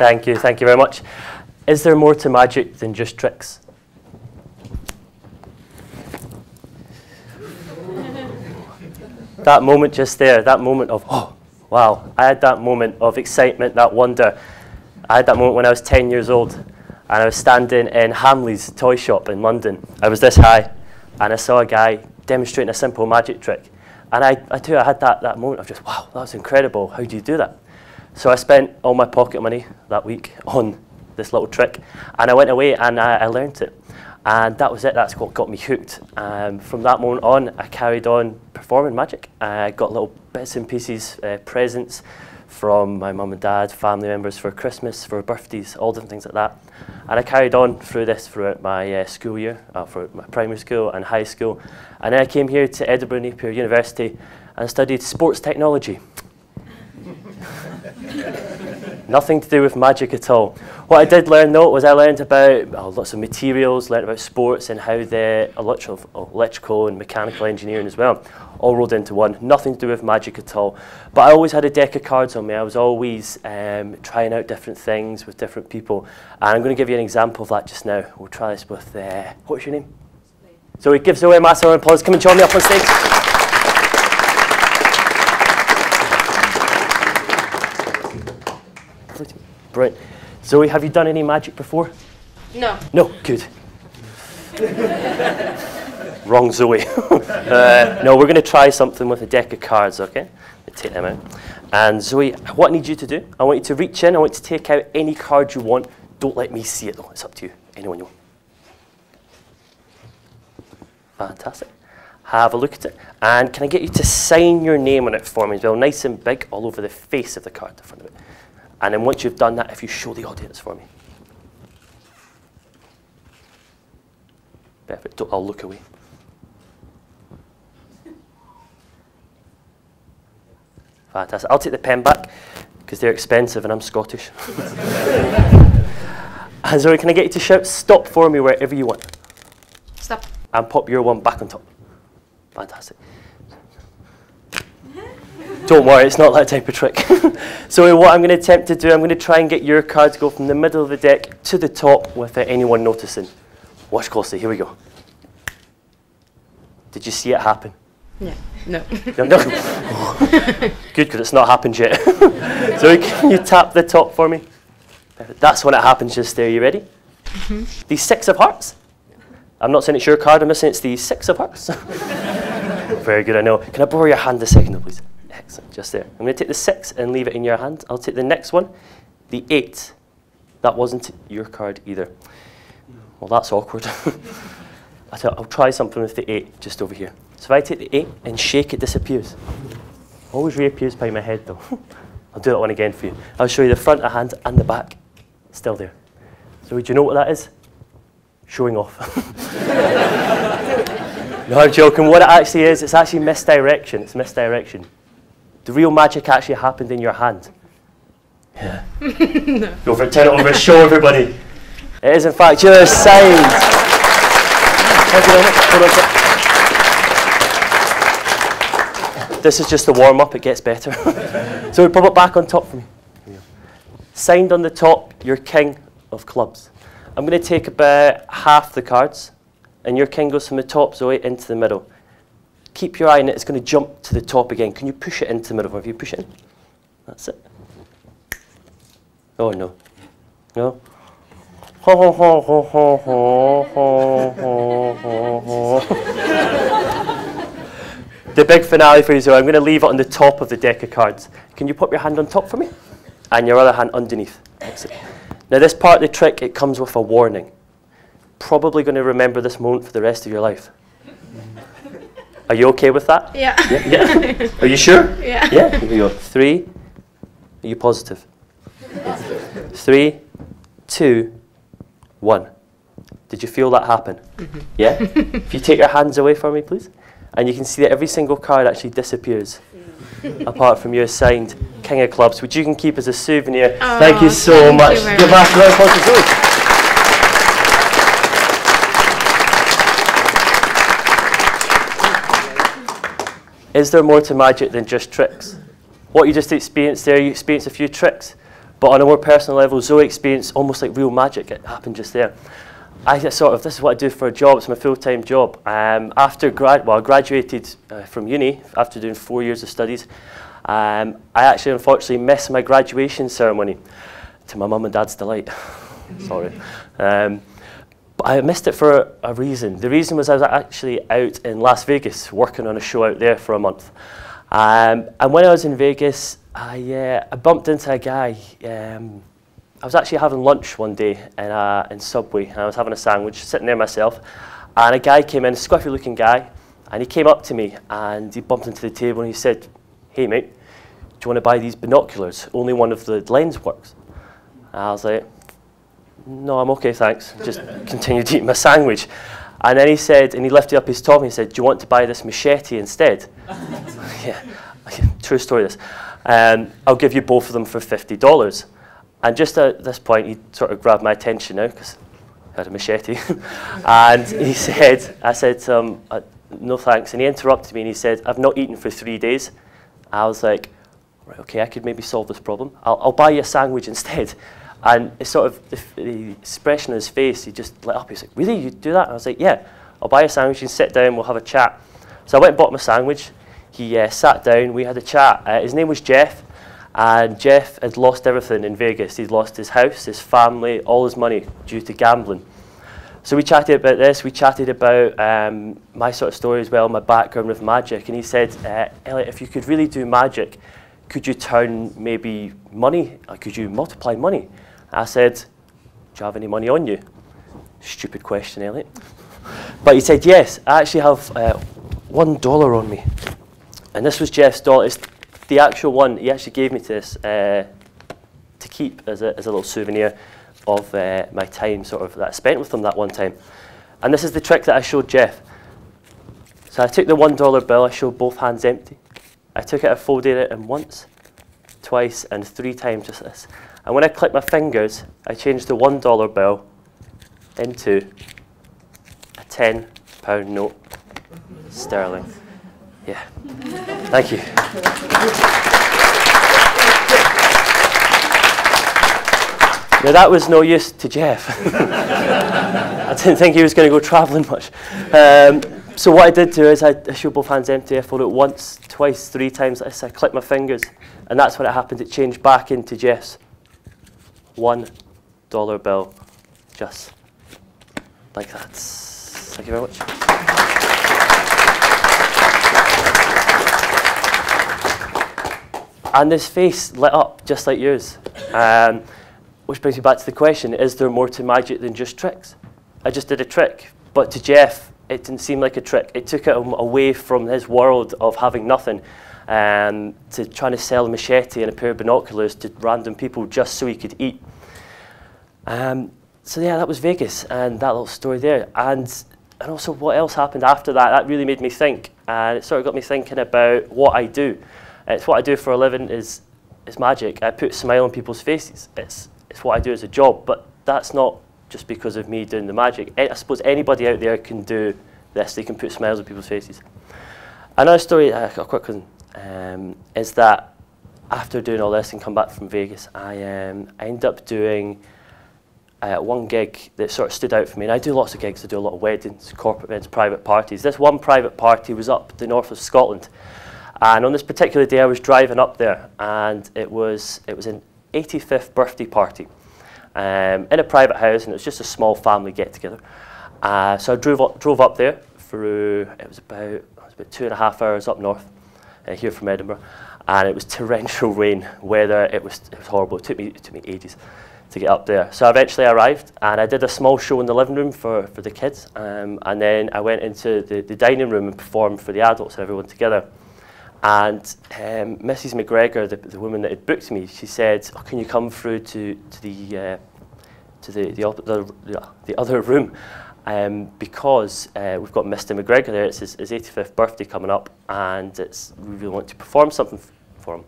Thank you, thank you very much. Is there more to magic than just tricks? that moment just there, that moment of, oh, wow, I had that moment of excitement, that wonder. I had that moment when I was 10 years old and I was standing in Hamley's toy shop in London. I was this high and I saw a guy demonstrating a simple magic trick. And I, I too, I had that, that moment of just, wow, that was incredible. How do you do that? So I spent all my pocket money that week on this little trick. And I went away and I, I learned it. And that was it. That's what got me hooked. Um, from that moment on, I carried on performing magic. I got little bits and pieces, uh, presents from my mum and dad, family members for Christmas, for birthdays, all different things like that. And I carried on through this throughout my uh, school year, uh, for my primary school and high school. And then I came here to Edinburgh Napier University and studied sports technology. Nothing to do with magic at all. What I did learn though was I learned about oh, lots of materials, learned about sports and how the electrical, oh, electrical and mechanical engineering as well all rolled into one. Nothing to do with magic at all. But I always had a deck of cards on me. I was always um, trying out different things with different people. And I'm going to give you an example of that just now. We'll try this with, uh, what's your name? So he gives away a massive round of applause. Come and join me up on stage. Brilliant. Zoe, have you done any magic before? No. No, good. Wrong Zoe. uh, no, we're going to try something with a deck of cards, okay? Let's take them out. And Zoe, what I need you to do, I want you to reach in, I want you to take out any card you want. Don't let me see it though, it's up to you. Anyone you want. Fantastic. Have a look at it. And can I get you to sign your name on it for me as well, nice and big all over the face of the card in front of it. And then once you've done that, if you show the audience for me. Perfect. I'll look away. Fantastic. I'll take the pen back because they're expensive and I'm Scottish. and Zoe, can I get you to shout stop for me wherever you want? Stop. And pop your one back on top. Fantastic. Don't worry, it's not that type of trick. so what I'm going to attempt to do, I'm going to try and get your card to go from the middle of the deck to the top without anyone noticing. Watch closely, here we go. Did you see it happen? Yeah. No. no, no. Good, because it's not happened yet. so can you tap the top for me? That's when it happens just there. You ready? Mm -hmm. The six of hearts. I'm not saying it's your card, I'm just saying it's the six of hearts. Very good, I know. Can I borrow your hand a second, please? Just there. I'm going to take the six and leave it in your hand. I'll take the next one, the eight. That wasn't your card either. Well, that's awkward. I'll try something with the eight just over here. So if I take the eight and shake, it disappears. Always reappears by my head though. I'll do that one again for you. I'll show you the front of hand and the back. Still there. So do you know what that is? Showing off. no, I'm joking. What it actually is, it's actually misdirection. It's misdirection. The real magic actually happened in your hand. Yeah. no. Go for it, turn it over, show everybody. It is in fact your sign. Thank you very much. Hold on This is just a warm up, it gets better. so we pop it back on top for me. Signed on the top, your king of clubs. I'm going to take about half the cards, and your king goes from the top, Zoe, into the middle. Keep your eye on it, it's going to jump to the top again. Can you push it into the middle? If you push it in, that's it. Oh no. No? Ho ho ho ho ho ho ho ho ho the big finale for you, so I'm going to leave it on the top of the deck of cards. Can you put your hand on top for me? And your other hand underneath. Excellent. Now this part of the trick, it comes with a warning. Probably going to remember this moment for the rest of your life. Are you okay with that? Yeah. Yeah? yeah? Are you sure? Yeah. Yeah? Here we go. Three. Are you positive? Three, two, one. Did you feel that happen? Mm -hmm. Yeah? if you take your hands away from me, please and you can see that every single card actually disappears apart from your signed King of Clubs, which you can keep as a souvenir. Oh, thank you so thank much. You Give back round applause Is there more to magic than just tricks? What you just experienced there, you experienced a few tricks. But on a more personal level, Zoe experienced almost like real magic. It happened just there. I sort of, this is what I do for a job. It's my full-time job. Um, after grad, well, I graduated uh, from uni after doing four years of studies. Um, I actually, unfortunately, missed my graduation ceremony to my mum and dad's delight. Sorry. Um, but I missed it for a reason. The reason was I was actually out in Las Vegas working on a show out there for a month. Um, and when I was in Vegas, I, uh, I bumped into a guy. Um, I was actually having lunch one day in, uh, in Subway, and I was having a sandwich, sitting there myself, and a guy came in, a scruffy looking guy, and he came up to me, and he bumped into the table, and he said, hey mate, do you want to buy these binoculars? Only one of the lens works. And I was like, no, I'm okay, thanks. Just continued eating my sandwich. And then he said, and he lifted up his top and he said, do you want to buy this machete instead? yeah, true story this. Um, I'll give you both of them for $50. And just at this point, he sort of grabbed my attention now because I had a machete. and he said, I said um, uh, no thanks. And he interrupted me and he said, I've not eaten for three days. I was like, right, okay, I could maybe solve this problem. I'll, I'll buy you a sandwich instead. And it's sort of the, the, expression on his face, he just lit up. He's like, really, you do that? And I was like, yeah, I'll buy a sandwich and sit down, we'll have a chat. So I went and bought him a sandwich. He uh, sat down, we had a chat. Uh, his name was Jeff. And Jeff had lost everything in Vegas. He'd lost his house, his family, all his money due to gambling. So we chatted about this. We chatted about um, my sort of story as well, my background with magic. And he said, uh, Elliot, if you could really do magic, could you turn maybe money, could you multiply money? I said, do you have any money on you? Stupid question, Elliot. But he said, yes, I actually have uh, one dollar on me. And this was Jeff's dollar. It's the actual one he actually gave me to this uh, to keep as a, as a little souvenir of uh, my time sort of that I spent with him that one time. And this is the trick that I showed Jeff. So I took the one dollar bill, I showed both hands empty. I took it, I folded it in once, twice, and three times just this. And when I clicked my fingers, I change the one dollar bill into a ten pound note sterling. Yeah. Thank you. Now that was no use to Jeff. I didn't think he was going to go travelling much. Um, so what I did do is I, I showed both hands empty. I folded it once, twice, three times. I clicked my fingers, and that's when it happened. It changed back into Jeff's one dollar bill, just like that. Thank you very much. And his face lit up just like yours. Um, which brings me back to the question, is there more to magic than just tricks? I just did a trick, but to Jeff, it didn't seem like a trick. It took him away from his world of having nothing um, to trying to sell a machete and a pair of binoculars to random people just so he could eat. Um, so yeah, that was Vegas and that little story there. And, and also what else happened after that, that really made me think. And it sort of got me thinking about what I do. It's what I do for a living is, is magic. I put a smile on people's faces. It's, it's what I do as a job, but that's not just because of me doing the magic. I suppose anybody out there can do this. They can put smiles on people's faces. Another story, uh, a quick one, um, is that after doing all this and come back from Vegas, I, um, I up doing uh, one gig that sort of stood out for me. And I do lots of gigs. I do a lot of weddings, corporate events, private parties. This one private party was up the north of Scotland. And on this particular day, I was driving up there, and it was it was an 85th birthday party um, in a private house, and it was just a small family get together. Uh, so I drove up, drove up there through. It was about it was about two and a half hours up north, uh, here from Edinburgh, and it was torrential rain, weather. It was it was horrible. It took me it took me ages to get up there. So eventually I arrived and I did a small show in the living room for, for the kids um, and then I went into the, the dining room and performed for the adults and everyone together. And um, Mrs. McGregor, the, the woman that had booked me, she said, oh, "Can you come through to to the uh, to the the, the the, other room?" Um, because uh, we've got Mr. McGregor there. It's his, his 85th birthday coming up, and it's we really want to perform something for him.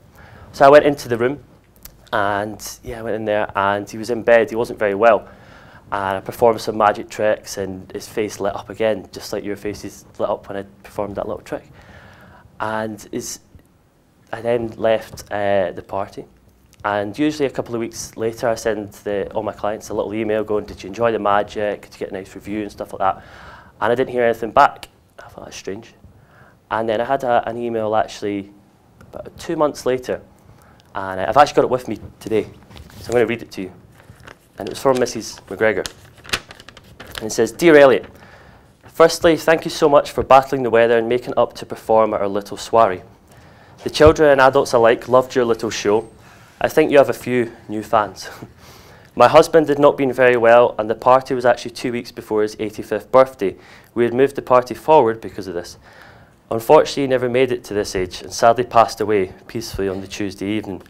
So I went into the room, and yeah, I went in there, and he was in bed. He wasn't very well. And I performed some magic tricks, and his face lit up again, just like your face is lit up when I performed that little trick. And is, I then left uh, the party And usually a couple of weeks later, I send the, all my clients a little email going, did you enjoy the magic? Did you get a nice review and stuff like that? And I didn't hear anything back. I thought, that's strange. And then I had a, an email actually about two months later. And I've actually got it with me today. So I'm going to read it to you. And it was from Mrs. McGregor. And it says, Dear Elliot, firstly, thank you so much for battling the weather and making up to perform at our little soiree. The children and adults alike loved your little show. I think you have a few new fans. My husband had not been very well, and the party was actually two weeks before his 85th birthday. We had moved the party forward because of this. Unfortunately, he never made it to this age and sadly passed away peacefully on the Tuesday evening.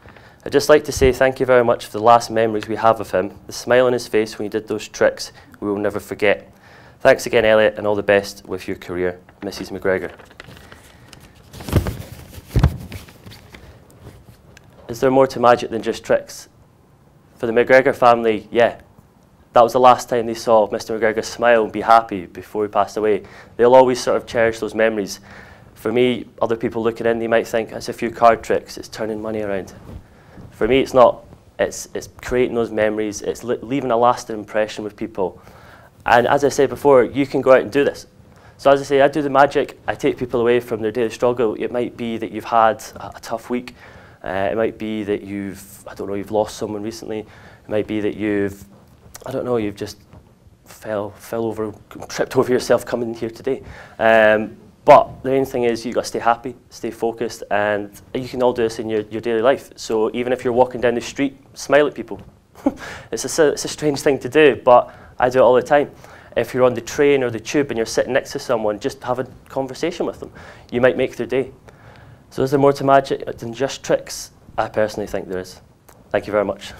I'd just like to say thank you very much for the last memories we have of him. The smile on his face when he did those tricks, we will never forget. Thanks again, Elliot, and all the best with your career. Mrs. McGregor. Is there more to magic than just tricks? For the McGregor family, yeah. That was the last time they saw Mr. McGregor smile and be happy before he passed away. They'll always sort of cherish those memories. For me, other people looking in, they might think it's a few card tricks, it's turning money around. For me, it's not. It's, it's creating those memories, it's leaving a lasting impression with people. And as I said before, you can go out and do this. So as I say, I do the magic, I take people away from their daily struggle. It might be that you've had a, a tough week, uh, it might be that you've, I don't know, you've lost someone recently. It might be that you've, I don't know, you've just fell, fell over, tripped over yourself coming here today. Um, but the main thing is you've got to stay happy, stay focused, and you can all do this in your, your daily life. So even if you're walking down the street, smile at people. it's, a, it's a strange thing to do, but I do it all the time. If you're on the train or the tube and you're sitting next to someone, just have a conversation with them. You might make their day. So is there more to magic than just tricks? I personally think there is. Thank you very much.